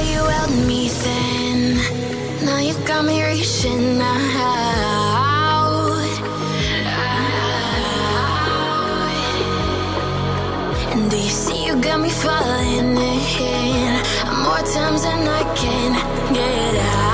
you held me then. Now you got me reaching out. out. And do you see you got me falling in? More times than I can get out.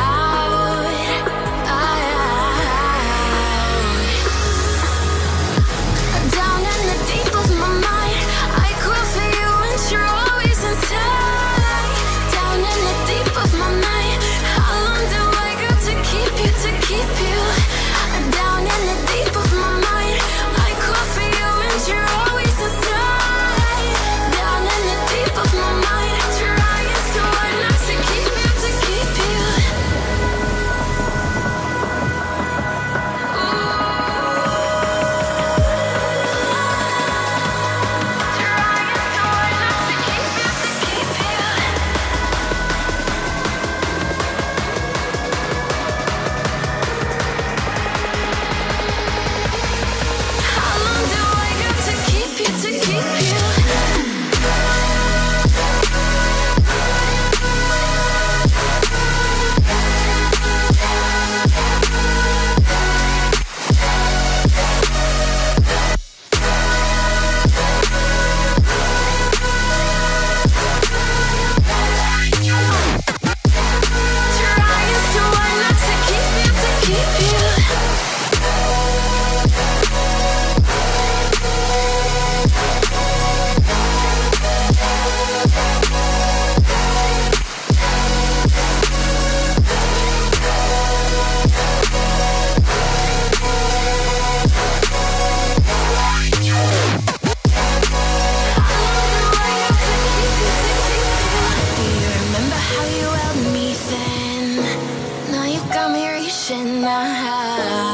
Got me reaching out.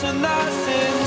so nice